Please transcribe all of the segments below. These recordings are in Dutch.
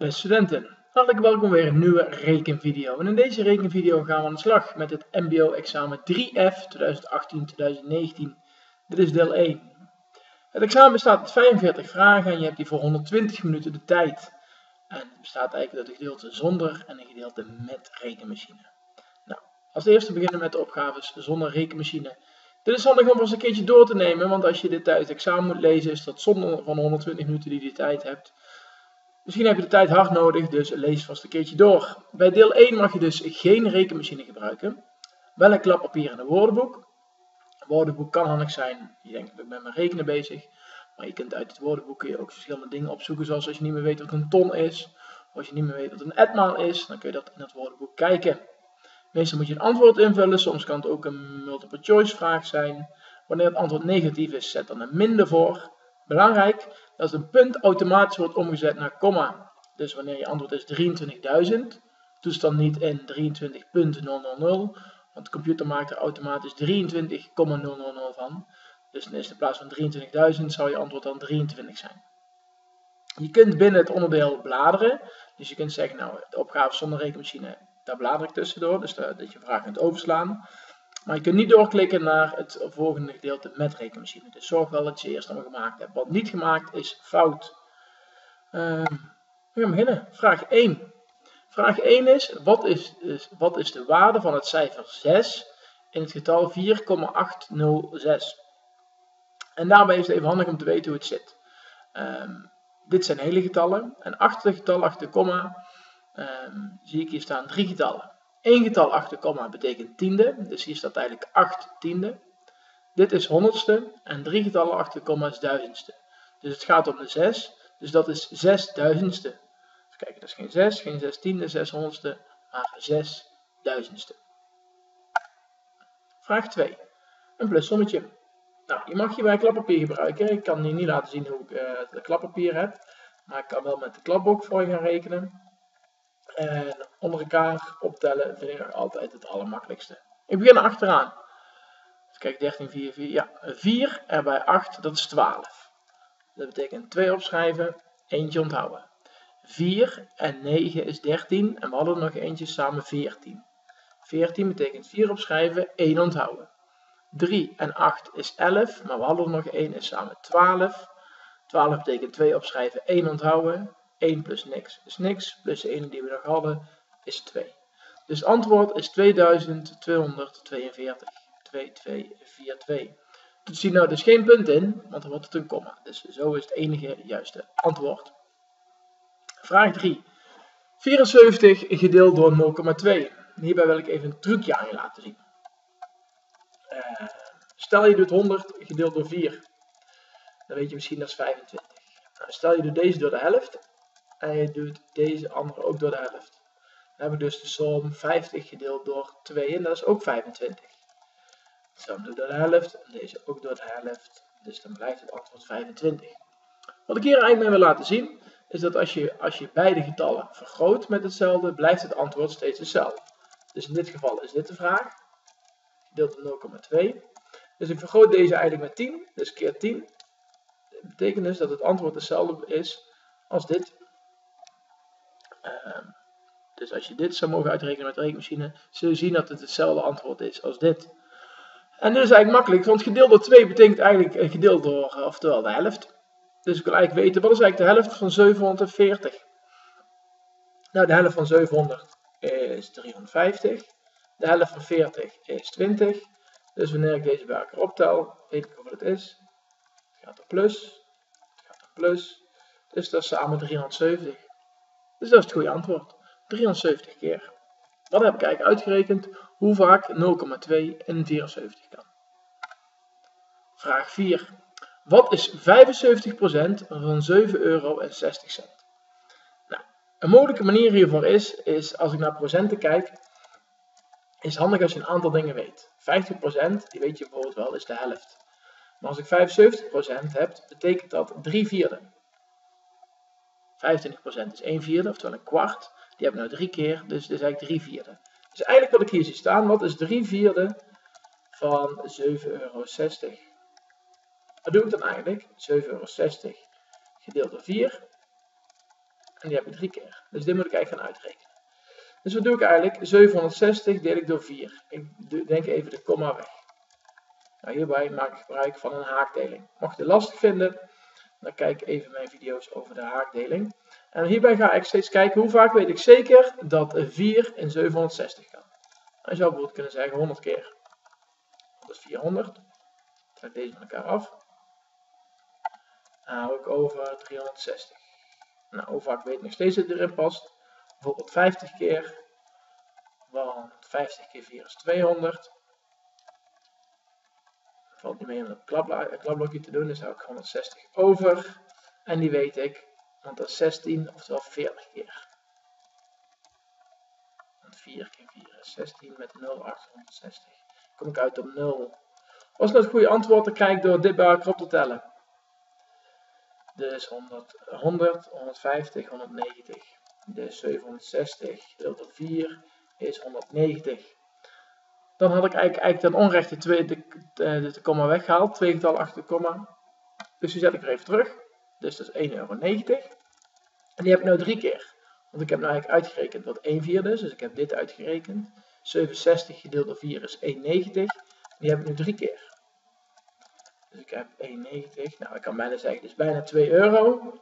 Beste studenten, hartelijk welkom weer een nieuwe rekenvideo. En in deze rekenvideo gaan we aan de slag met het mbo-examen 3F 2018-2019. Dit is deel 1. Het examen bestaat uit 45 vragen en je hebt hier voor 120 minuten de tijd. En het bestaat eigenlijk uit een gedeelte zonder en een gedeelte met rekenmachine. Nou, als eerste beginnen we met de opgaves zonder rekenmachine. Dit is handig om eens een keertje door te nemen, want als je dit tijdens het examen moet lezen, is dat zonder van 120 minuten die je tijd hebt. Misschien heb je de tijd hard nodig, dus lees vast een keertje door. Bij deel 1 mag je dus geen rekenmachine gebruiken. Wel een klappapier en een woordenboek. Een woordenboek kan handig zijn, je denkt ik ben met rekenen bezig. Maar je kunt uit het woordenboek je ook verschillende dingen opzoeken, zoals als je niet meer weet wat een ton is. Of als je niet meer weet wat een etmaal is, dan kun je dat in het woordenboek kijken. Meestal moet je een antwoord invullen, soms kan het ook een multiple choice vraag zijn. Wanneer het antwoord negatief is, zet dan een minder voor. Belangrijk, dat een punt automatisch wordt omgezet naar komma. Dus wanneer je antwoord is 23.000, toets dan niet in 23.000, want de computer maakt er automatisch 23,000 van. Dus dan is in plaats van 23.000 zou je antwoord dan 23 zijn. Je kunt binnen het onderdeel bladeren, dus je kunt zeggen, nou, de opgave zonder rekenmachine, daar blader ik tussendoor, dus dat je vraag kunt overslaan. Maar je kunt niet doorklikken naar het volgende gedeelte met rekenmachine. Dus zorg wel dat je eerst allemaal gemaakt hebt. Wat niet gemaakt is fout. Uh, we gaan beginnen. Vraag 1. Vraag 1 is wat, is, wat is de waarde van het cijfer 6 in het getal 4,806? En daarbij is het even handig om te weten hoe het zit. Um, dit zijn hele getallen. En achter de getal, achter de komma, um, zie ik hier staan drie getallen. Eén getal achter komma betekent tiende, dus hier staat eigenlijk 8 tiende. Dit is honderdste en drie getallen achter komma is duizendste. Dus het gaat om de 6, dus dat is 6 duizendste. Dus kijk, dat is geen 6, geen 6 tiende, 6 honderdste, maar 6 duizendste. Vraag 2. Een plussommetje. Nou, je mag hierbij klappapier gebruiken. Ik kan hier niet laten zien hoe ik het klappapier heb, maar ik kan wel met de klapboek voor je gaan rekenen. En onder elkaar optellen vind ik altijd het allermakkelijkste. Ik begin achteraan. Dus kijk, 13, 4, 4. Ja, 4 erbij 8, dat is 12. Dat betekent 2 opschrijven, eentje onthouden. 4 en 9 is 13 en we hadden nog eentje samen 14. 14 betekent 4 opschrijven, 1 onthouden. 3 en 8 is 11, maar we hadden er nog 1 is samen 12. 12 betekent 2 opschrijven, 1 onthouden. 1 plus niks is niks, plus de ene die we nog hadden is 2. Dus antwoord is 2242. 2242. Toets hier nou dus geen punt in, want dan wordt het een komma. Dus zo is het enige juiste antwoord. Vraag 3. 74 gedeeld door 0,2. Hierbij wil ik even een trucje aan je laten zien. Uh, stel je doet 100 gedeeld door 4. Dan weet je misschien dat is 25. Nou, stel je doet deze door de helft en je doet deze andere ook door de helft. Dan hebben we dus de som 50 gedeeld door 2 en dat is ook 25. Zo door de helft en deze ook door de helft. Dus dan blijft het antwoord 25. Wat ik hier eigenlijk mee wil laten zien, is dat als je, als je beide getallen vergroot met hetzelfde, blijft het antwoord steeds hetzelfde. Dus in dit geval is dit de vraag. Gedeeld door 0,2. Dus ik vergroot deze eigenlijk met 10, dus keer 10. Dat betekent dus dat het antwoord hetzelfde is als dit. Dus als je dit zou mogen uitrekenen met de rekenmachine, zul je zien dat het hetzelfde antwoord is als dit. En dit is eigenlijk makkelijk, want gedeeld door 2 betekent eigenlijk gedeeld door, eh, oftewel de helft. Dus ik wil eigenlijk weten, wat is eigenlijk de helft van 740? Nou, de helft van 700 is 350. De helft van 40 is 20. Dus wanneer ik deze bij elkaar optel, weet ik wat het is. Het gaat er plus. Het gaat er plus. Dus dat is samen 370. Dus dat is het goede antwoord. 370 keer. Wat heb ik eigenlijk uitgerekend? Hoe vaak 0,2 in 74 kan. Vraag 4. Wat is 75% van 7,60 euro? Nou, een mogelijke manier hiervoor is, is als ik naar procenten kijk, is handig als je een aantal dingen weet. 50%, die weet je bijvoorbeeld wel, is de helft. Maar als ik 75% heb, betekent dat 3 vierde. 25% is 1 vierde, oftewel een kwart. Die hebben we nou drie keer, dus dit is eigenlijk 3 vierde. Dus eigenlijk wat ik hier zie staan, wat is 3 vierde van 7,60 euro? Wat doe ik dan eigenlijk? 7,60 euro gedeeld door 4. En die heb ik drie keer. Dus dit moet ik eigenlijk gaan uitrekenen. Dus wat doe ik eigenlijk? 760 deel ik door 4. Ik denk even de komma weg. Nou, hierbij maak ik gebruik van een haakdeling. Mocht je het lastig vinden, dan kijk even mijn video's over de haakdeling. En hierbij ga ik steeds kijken hoe vaak weet ik zeker dat 4 in 760 kan. Je zou bijvoorbeeld kunnen zeggen 100 keer. Dat is 400. Ik trek deze van elkaar af. Dan hou ik over 360. Nou, hoe vaak weet ik nog steeds dat het erin past? Bijvoorbeeld 50 keer. Want 50 keer 4 is 200 valt niet mee om een klapblokje te doen, dus hou ik 160 over. En die weet ik, want dat is 16, oftewel 40 keer. Want 4 keer 4 is 16 met 0, 860. Kom ik uit op 0. Was dat het goede antwoord, dan krijg ik door dit bij op te tellen. Dus 100, 100 150, 190. Dus 760 gedeeld door 4 is 190. Dan had ik eigenlijk, eigenlijk ten onrechte twee, de, de, komma weggehaald. Twee getallen achter de komma. Dus die zet ik er even terug. Dus dat is 1,90 euro. En die heb ik nou drie keer. Want ik heb nou eigenlijk uitgerekend wat 1 vierde is. Dus ik heb dit uitgerekend. 67 gedeeld door 4 is 1,90. Die heb ik nu drie keer. Dus ik heb 1,90. Nou, ik kan bijna zeggen, dus bijna 2 euro.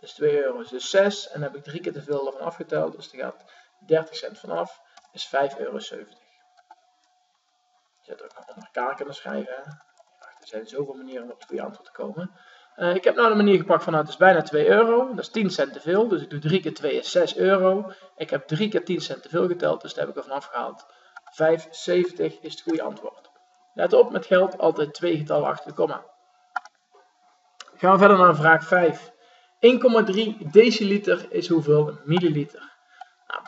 Dus 2 euro is dus 6. En dan heb ik drie keer te veel ervan afgeteld. Dus er gaat 30 cent vanaf. Is 5,70 euro. Je zou het ook onder elkaar kunnen schrijven. er zijn zoveel manieren om op het goede antwoord te komen. Uh, ik heb nou de manier gepakt van nou, het is bijna 2 euro. Dat is 10 cent te veel. Dus ik doe 3 keer 2 is 6 euro. Ik heb 3 keer 10 cent te veel geteld. Dus daar heb ik er vanaf gehaald. 5,70 is het goede antwoord. Let op met geld altijd twee getallen achter de komma. Gaan we verder naar vraag 5. 1,3 deciliter is hoeveel milliliter?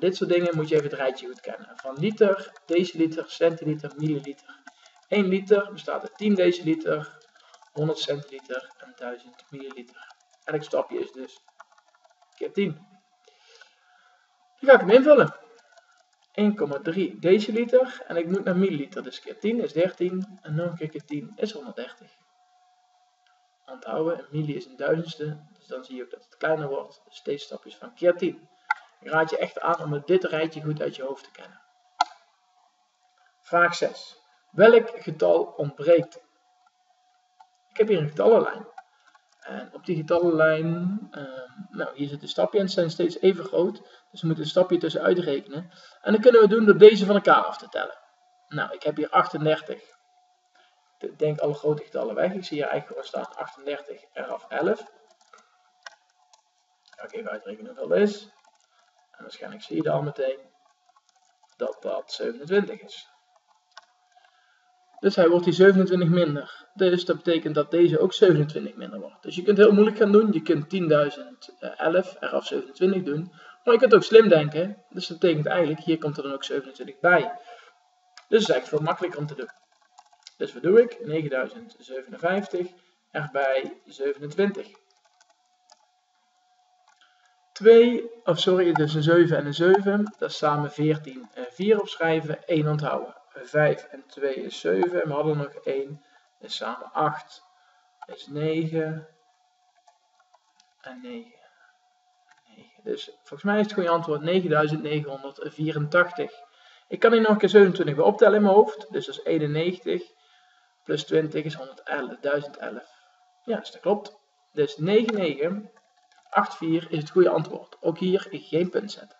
Dit soort dingen moet je even het rijtje goed kennen. Van liter, deciliter, centiliter, milliliter. 1 liter bestaat uit 10 deciliter, 100 centiliter en 1000 milliliter. Elk stapje is dus keer 10. Dan ga ik hem invullen. 1,3 deciliter en ik moet naar milliliter, dus keer 10 is 13 en nog een keer keer 10 is 130. Onthouden, een milli is een duizendste, dus dan zie je ook dat het kleiner wordt. Deze stapjes van keer 10. Ik raad je echt aan om dit rijtje goed uit je hoofd te kennen. Vraag 6. Welk getal ontbreekt? Ik heb hier een getallenlijn. En op die getallenlijn, uh, nou hier zit een stapje en ze zijn steeds even groot. Dus we moeten een stapje tussen uitrekenen. En dan kunnen we doen door deze van elkaar af te tellen. Nou, ik heb hier 38. Ik denk alle grote getallen weg. Ik zie hier eigenlijk gewoon staan 38 eraf 11. Ga ik even uitrekenen hoeveel dat is. Waarschijnlijk zie je dan meteen dat dat 27 is. Dus hij wordt die 27 minder. Dus dat betekent dat deze ook 27 minder wordt. Dus je kunt heel moeilijk gaan doen. Je kunt 10.011 eraf 27 doen. Maar je kunt ook slim denken. Dus dat betekent eigenlijk, hier komt er dan ook 27 bij. Dus het is echt veel makkelijker om te doen. Dus wat doe ik? 9057 erbij 27. 2, of sorry, dus een 7 en een 7. Dat is samen 14 en 4 opschrijven. 1 onthouden. 5 en 2 is 7. En we hadden nog 1. is samen 8. Is 9. En 9. 9. Dus volgens mij is het goede antwoord 9984. Ik kan hier nog een keer 27 weer optellen in mijn hoofd. Dus dat is 91. Plus 20 is 111. 1011. Ja, dus dat klopt. Dus 99 8,4 is het goede antwoord. Ook hier geen punt zetten.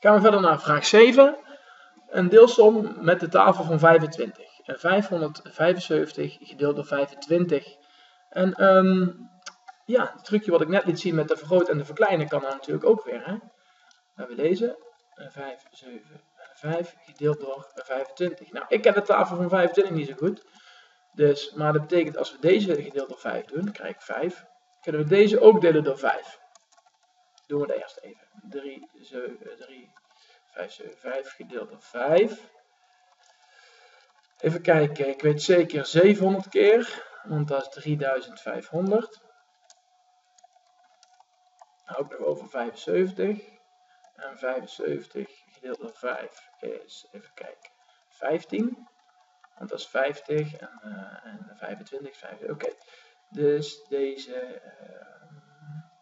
Gaan we verder naar vraag 7. Een deelsom met de tafel van 25. En 575 gedeeld door 25. En um, ja, het trucje wat ik net liet zien met de vergroot en de verkleinen kan dan natuurlijk ook weer. Hè? We deze. 5, 7, 5 gedeeld door 25. Nou, ik ken de tafel van 25 niet zo goed. Dus, maar dat betekent als we deze gedeeld door 5 doen, dan krijg ik 5 kunnen we deze ook delen door 5. Doen we dat eerst even. 3, 7, 3, 5, 7, 5 gedeeld door 5. Even kijken, ik weet zeker 700 keer, want dat is 3500. Ook nog over 75. En 75 gedeeld door 5 is, even kijken, 15. Want dat is 50 en, uh, en 25 is 50. Oké. Dus deze uh,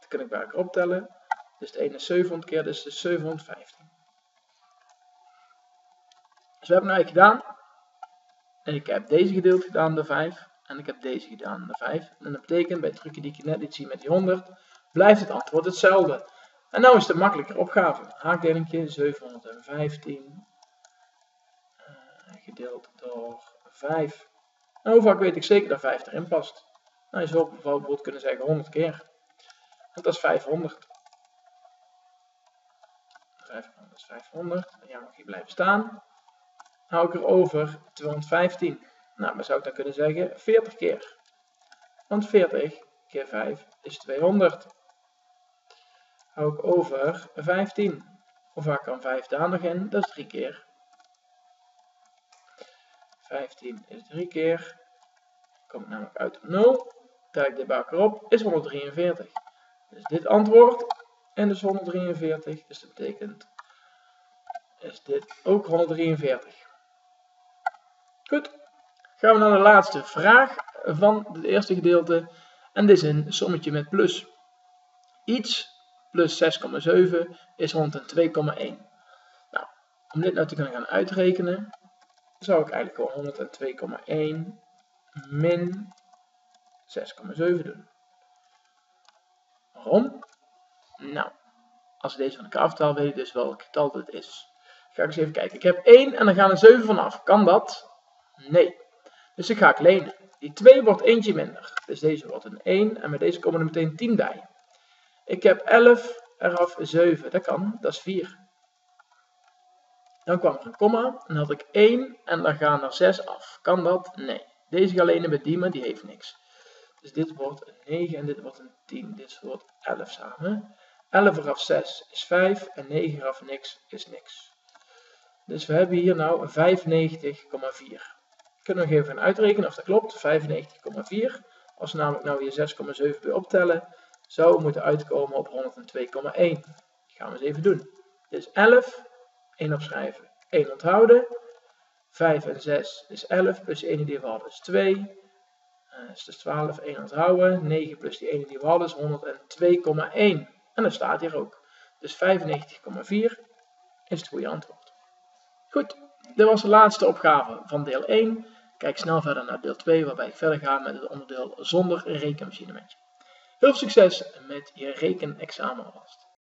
kan ik bij elkaar optellen. Dus de ene is 700 keer, dus de 715. Dus we hebben nu eigenlijk gedaan. En ik heb deze gedeeld gedaan door 5. En ik heb deze gedaan door 5. En dat betekent bij het trucje die ik net liet zien met die 100, blijft het antwoord hetzelfde. En nu is het een makkelijker opgave. Haakdelingje 715 uh, gedeeld door 5. En hoe vaak weet ik zeker dat 5 erin past? Nou, je zou bijvoorbeeld kunnen zeggen 100 keer. Want dat is 500. 500 is 500. Ja, mag hier blijven staan. Hou ik er over 215. Nou, dan zou ik dan kunnen zeggen 40 keer. Want 40 keer 5 is 200. Hou ik over 15. Hoe vaak kan 5 daar nog in? Dat is 3 keer. 15 is 3 keer. Komt namelijk uit op 0. Tel ik dit bij op, is 143. Dus dit antwoord en dus 143. Dus dat betekent, is dit ook 143. Goed, gaan we naar de laatste vraag van het eerste gedeelte. En dit is een sommetje met plus. Iets plus 6,7 is 102,1. Nou, om dit nou te kunnen gaan uitrekenen, zou ik eigenlijk gewoon 102,1 min 6,7 doen. Waarom? Nou, als ik deze van elkaar aftaal, weet ik dus welk getal dit is. Ga ik eens even kijken. Ik heb 1 en dan gaan er 7 vanaf. Kan dat? Nee. Dus ik ga ik lenen. Die 2 wordt eentje minder. Dus deze wordt een 1 en met deze komen er meteen 10 bij. Ik heb 11 eraf 7. Dat kan, dat is 4. Dan kwam er een komma en had ik 1 en dan gaan er 6 af. Kan dat? Nee. Deze ga lenen met die, maar die heeft niks. Dus dit wordt een 9 en dit wordt een 10. Dit wordt 11 samen. 11 eraf 6 is 5 en 9 eraf niks is niks. Dus we hebben hier nou 95,4. Kunnen we nog even uitrekenen of dat klopt. 95,4. Als we namelijk nou weer 6,7 bij optellen, zou we moeten uitkomen op 102,1. Die gaan we eens even doen. Dus 11, 1 opschrijven, 1 onthouden. 5 en 6 is 11, plus 1 die we hadden is 2. Uh, dus 12, 1 onthouden. 9 plus die 1 die we hadden is 102,1. En dat staat hier ook. Dus 95,4 is het goede antwoord. Goed, dit was de laatste opgave van deel 1. Kijk snel verder naar deel 2, waarbij ik verder ga met het onderdeel zonder rekenmachine. Heel veel succes met je rekenexamen alvast.